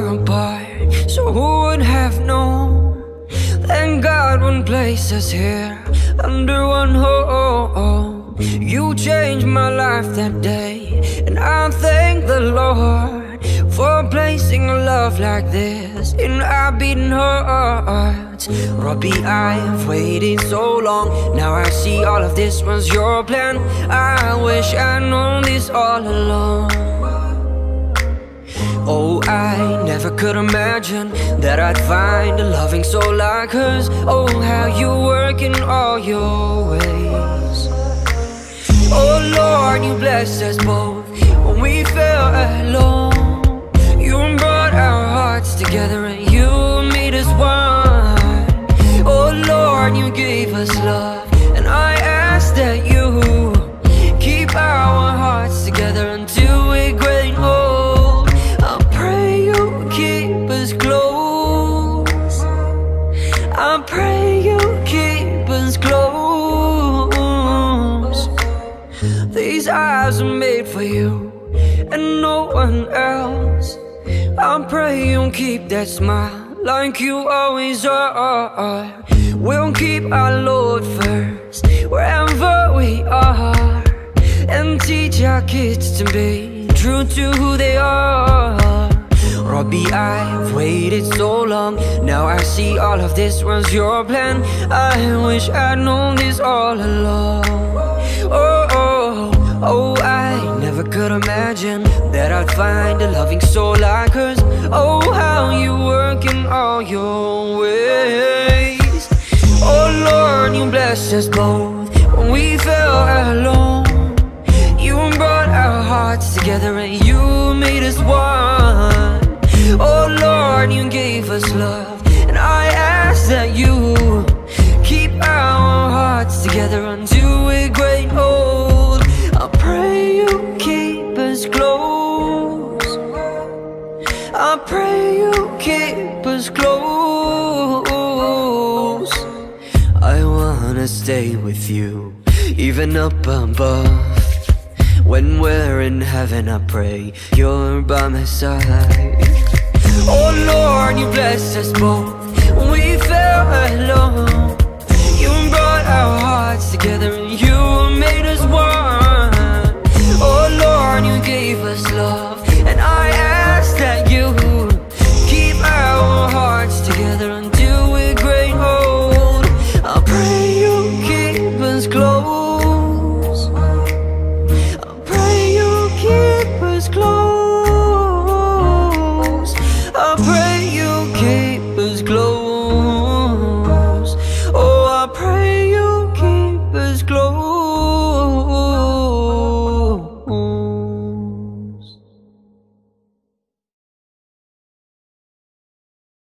far apart So who would have known? Thank God one place us here Under one home You changed my life that day And I thank the Lord For placing a love like this In our beating hearts. Rabbi, I have waited so long. Now I see all of this was your plan. I wish I'd known this all along. Never could imagine that I'd find a loving soul like hers. Oh, how you work in all your ways. Oh, Lord, you blessed us both when we felt alone. You brought our hearts together and you made us one. Oh, Lord, you gave us love, and I ask that eyes are made for you and no one else. I pray you keep that smile like you always are. We'll keep our Lord first wherever we are and teach our kids to be true to who they are. Rabbi, I've waited so long. Now I see all of this was your plan. I wish I'd known this all along. Oh, oh, oh, could imagine that I'd find a loving soul like hers. Oh, how you work in all your ways. Oh, Lord, you blessed us both when we felt alone. You brought our hearts together and you made us one. Oh Lord, you gave us love, keep us close. I wanna stay with you, even up above. When we're in heaven, I pray you're by my side. Oh Lord, you blessed us both